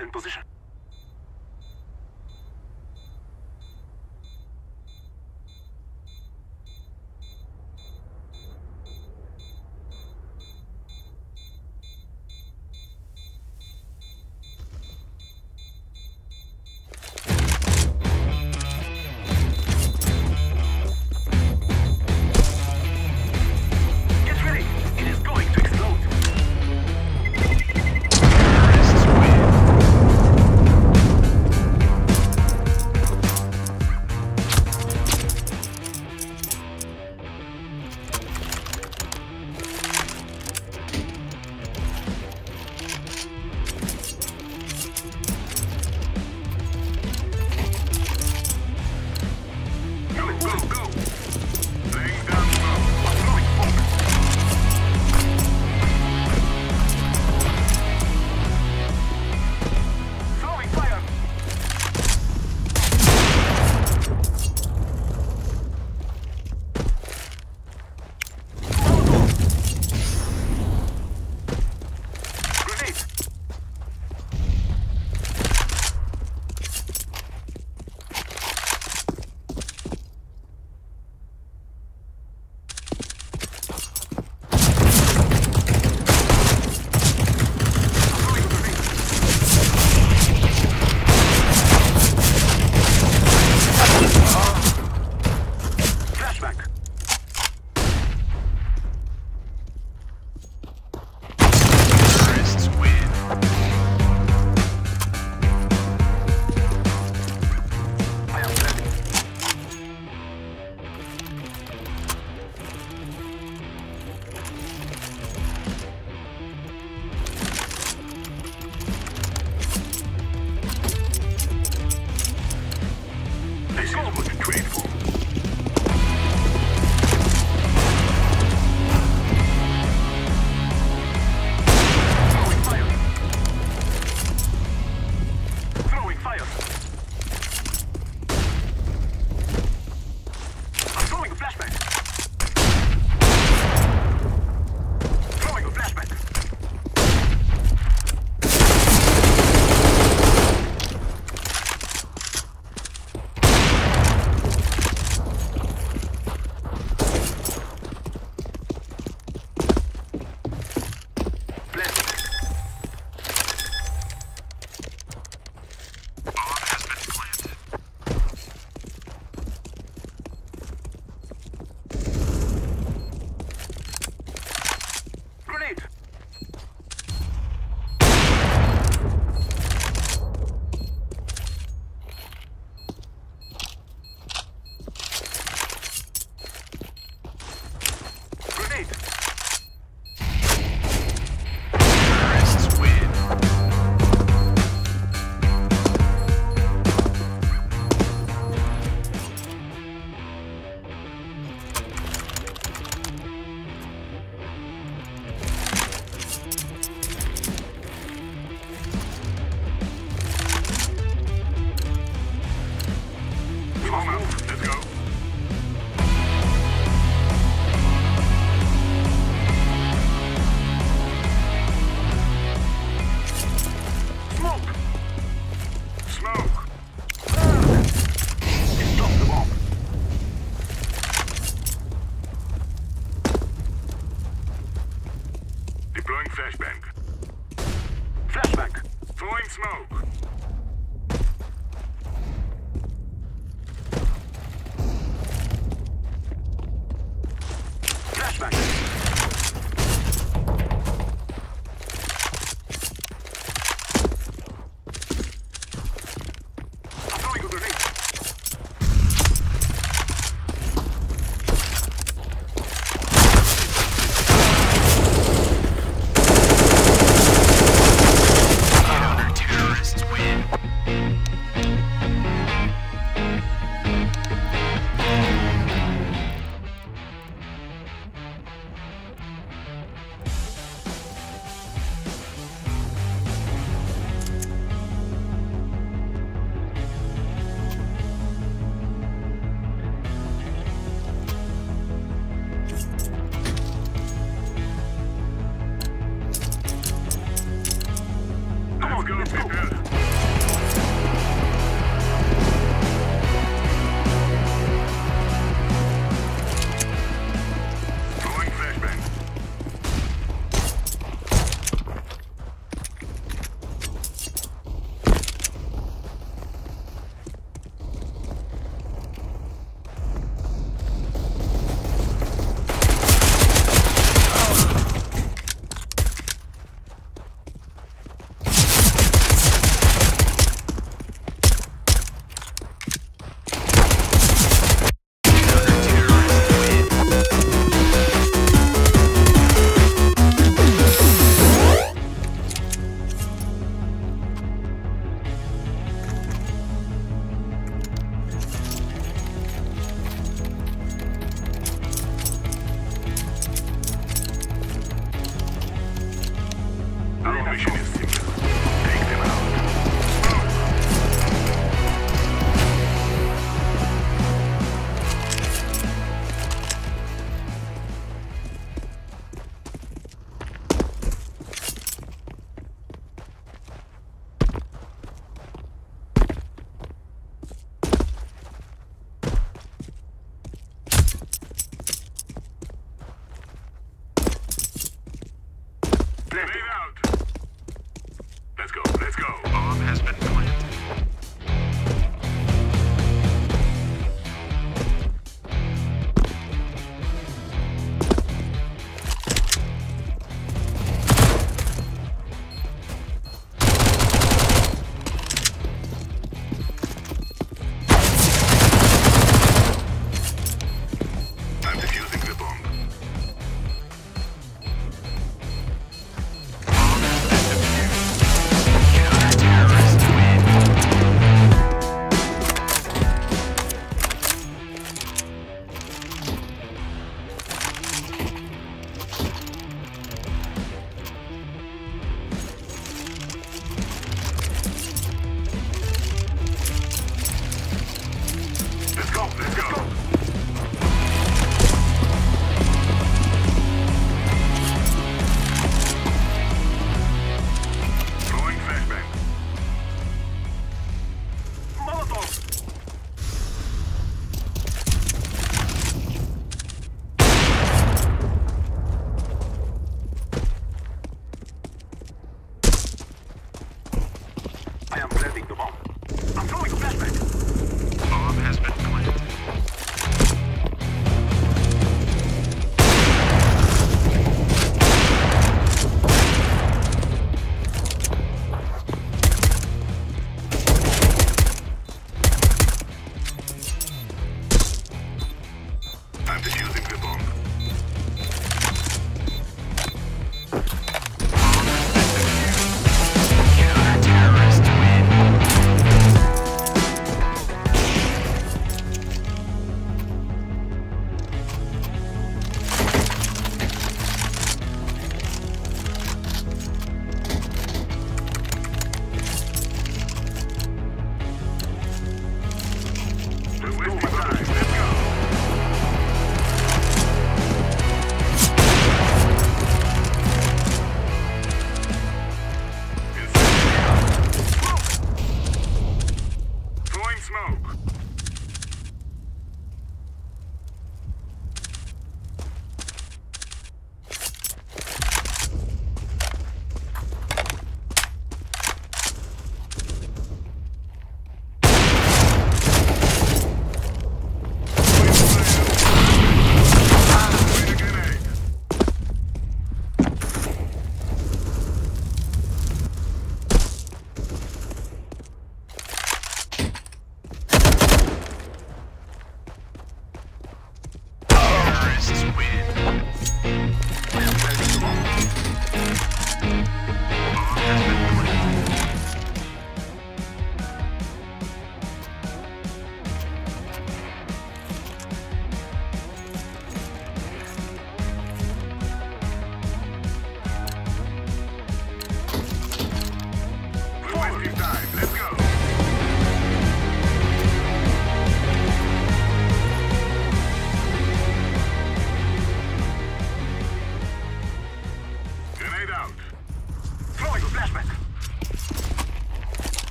in position.